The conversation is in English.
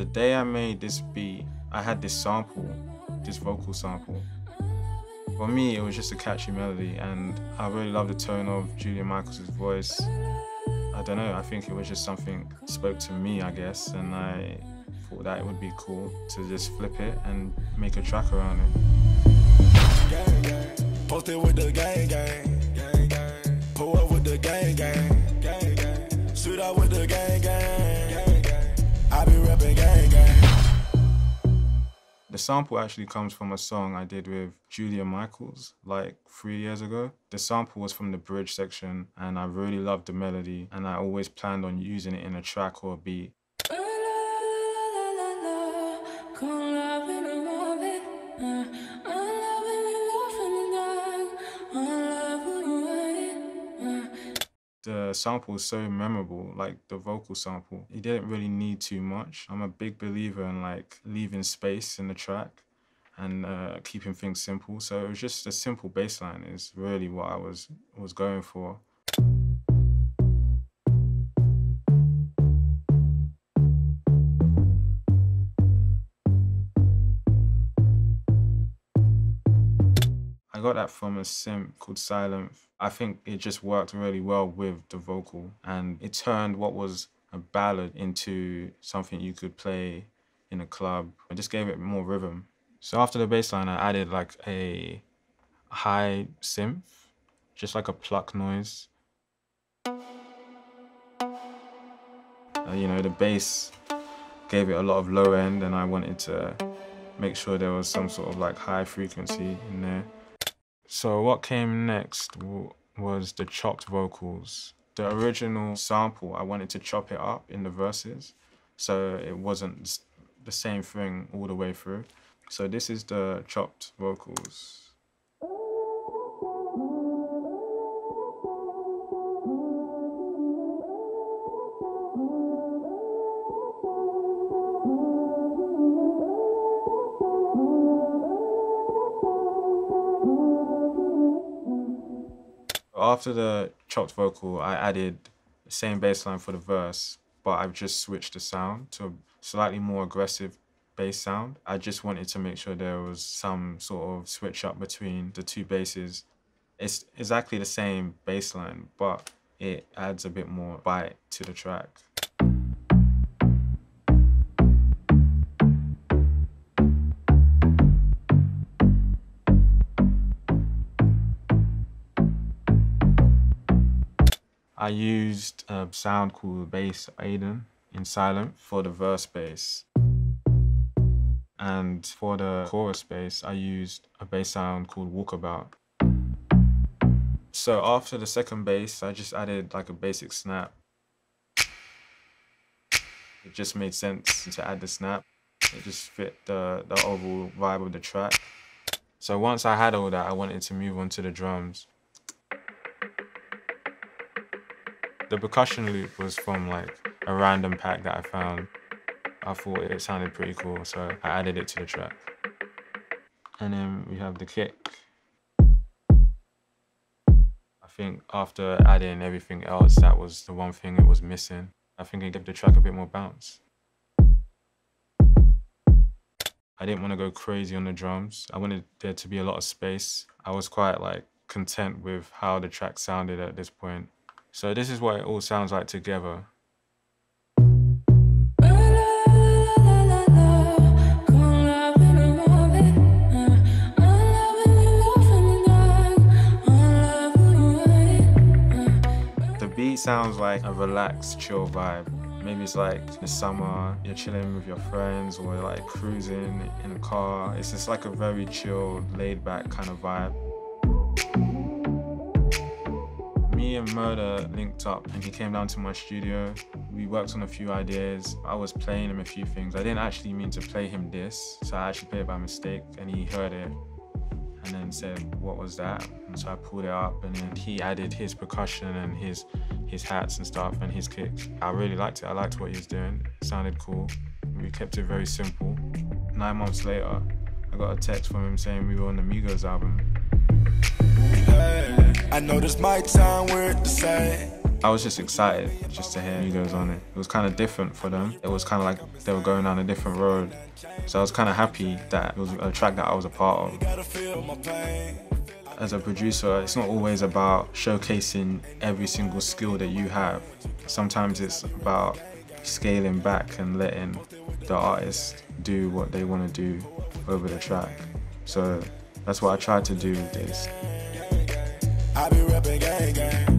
The day I made this beat, I had this sample, this vocal sample. For me, it was just a catchy melody, and I really love the tone of Julia Michaels' voice. I don't know, I think it was just something spoke to me, I guess, and I thought that it would be cool to just flip it and make a track around it. Gang, gang. The sample actually comes from a song I did with Julia Michaels like three years ago. The sample was from the bridge section and I really loved the melody and I always planned on using it in a track or a beat. The sample is so memorable, like the vocal sample. He didn't really need too much. I'm a big believer in like leaving space in the track and uh, keeping things simple. So it was just a simple bass line is really what I was was going for. I got that from a synth called Sylenth. I think it just worked really well with the vocal and it turned what was a ballad into something you could play in a club. I just gave it more rhythm. So after the bass line, I added like a high synth, just like a pluck noise. Uh, you know, the bass gave it a lot of low end and I wanted to make sure there was some sort of like high frequency in there. So what came next was the chopped vocals. The original sample, I wanted to chop it up in the verses, so it wasn't the same thing all the way through. So this is the chopped vocals. After the chopped vocal, I added the same bass line for the verse, but I've just switched the sound to a slightly more aggressive bass sound. I just wanted to make sure there was some sort of switch up between the two basses. It's exactly the same bass line, but it adds a bit more bite to the track. I used a sound called Bass Aiden in Sylenth for the verse bass. And for the chorus bass, I used a bass sound called Walkabout. So after the second bass, I just added like a basic snap. It just made sense to add the snap. It just fit the, the overall vibe of the track. So once I had all that, I wanted to move on to the drums. The percussion loop was from like a random pack that I found. I thought it sounded pretty cool, so I added it to the track. And then we have the kick. I think after adding everything else, that was the one thing it was missing. I think it gave the track a bit more bounce. I didn't want to go crazy on the drums. I wanted there to be a lot of space. I was quite like content with how the track sounded at this point. So this is what it all sounds like together. The beat sounds like a relaxed, chill vibe. Maybe it's like the summer, you're chilling with your friends or like cruising in a car. It's just like a very chill, laid back kind of vibe. Me and Murda linked up and he came down to my studio. We worked on a few ideas. I was playing him a few things. I didn't actually mean to play him this, so I actually played it by mistake and he heard it and then said, what was that? And so I pulled it up and then he added his percussion and his his hats and stuff and his kicks. I really liked it. I liked what he was doing. It sounded cool. We kept it very simple. Nine months later, I got a text from him saying we were on the Migos album. I know this might sound weird to say, I was just excited just to hear Migos on it. It was kind of different for them. It was kind of like they were going down a different road. So I was kind of happy that it was a track that I was a part of. As a producer, it's not always about showcasing every single skill that you have. Sometimes it's about scaling back and letting the artist do what they want to do over the track. So that's what I tried to do with this. I be gang gang.